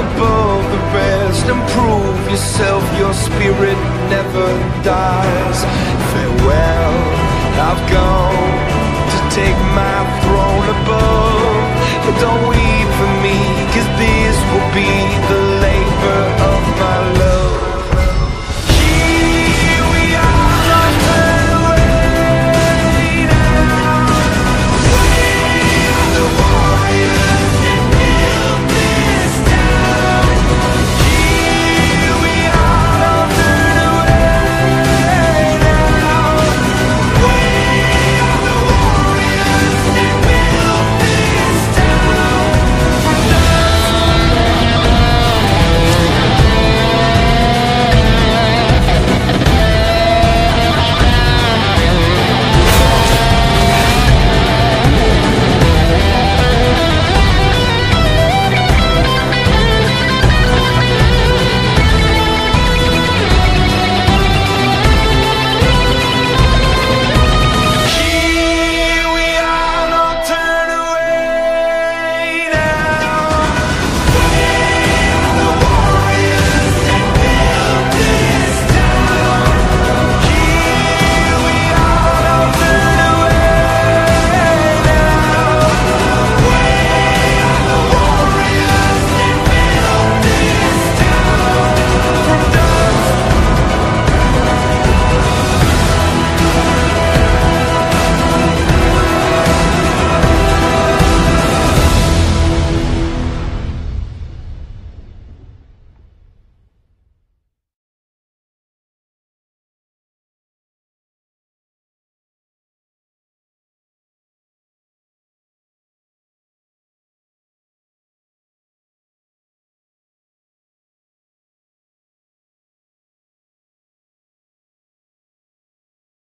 Above the rest and prove yourself. Your spirit never dies. Farewell, I've gone